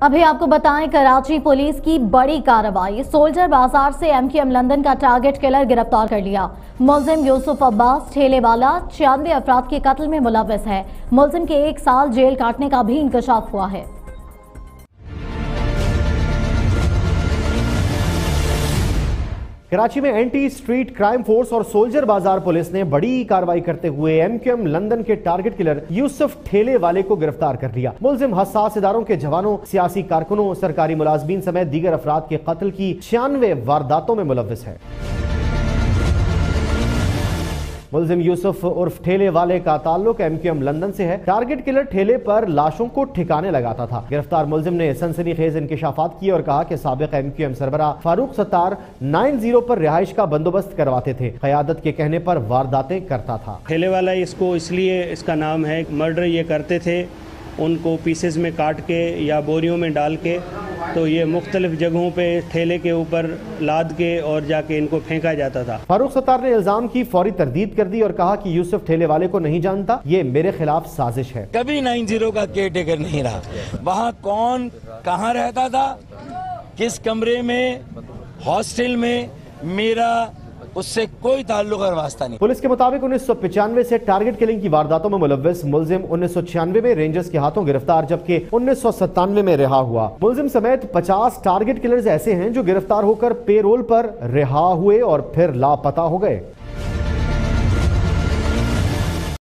ابھی آپ کو بتائیں کراچی پولیس کی بڑی کارروائی۔ سولجر بازار سے ایم کیو ایم لندن کا ٹارگٹ کلر گرفتار کر لیا۔ ملزم یوسف عباس ٹھیلے والا چھیانوے افراد کے قتل میں ملوث ہے۔ ملزم کے ایک سال جیل کاٹنے کا بھی انکشاف ہوا ہے۔ کراچی میں اینٹی سٹریٹ کرائم فورس اور سولجر بازار پولیس نے بڑی کاروائی کرتے ہوئے ایم کیو ایم لندن کے ٹارگٹ کلر یوسف ٹھیلے والے کو گرفتار کر لیا۔ ملزم حساس اداروں کے جوانوں، سیاسی کارکنوں، سرکاری ملازمین سمیت دیگر افراد کے قتل کی چھیانوے وارداتوں میں ملوث ہے ملزم یوسف عرف ٹھیلے والے کا تعلق ایم کیو ایم لندن سے ہے۔ ٹارگٹ کلر ٹھیلے پر لاشوں کو ٹھکانے لگاتا تھا۔ گرفتار ملزم نے سنسنی خیز انکشافات کیے اور کہا کہ سابق ایم کیو ایم سربراہ فاروق ستار نائن زیرو پر رہائش کا بندوبست کرواتے تھے۔ قیادت کے کہنے پر وارداتیں کرتا تھا۔ ٹھیلے والا اس کو اس لیے اس کا نام ہے، مرڈر یہ کرتے تھے، ان کو پیسز میں کاٹ کے یا بوریوں میں ڈال کے تو یہ مختلف جگہوں پہ ٹھیلے کے اوپر لاد کے اور جا کے ان کو پھینکا جاتا تھا۔ فاروق ستار نے الزام کی فوری تردید کر دی اور کہا کہ یوسف ٹھیلے والے کو نہیں جانتا یہ میرے خلاف سازش ہے۔ کبھی نائن زیرو کا کیئر ٹیکر نہیں رہا۔ وہاں کون کہاں رہتا تھا؟ کس کمرے میں؟ ہاسٹل میں؟ میرا اس سے کوئی تعلق اور واسطہ نہیں۔ پولیس کے مطابق انیس سو پچانوے سے ٹارگٹ کلنگ کی وارداتوں میں ملوث، ملزم انیس سو چھیانوے میں رینجرز کے ہاتھوں گرفتار، جبکہ انیس سو ستانوے میں رہا ہوا۔ ملزم سمیت پچاس ٹارگٹ کلرز ایسے ہیں جو گرفتار ہو کر پے رول پر رہا ہوئے اور پھر لاپتہ ہو گئے۔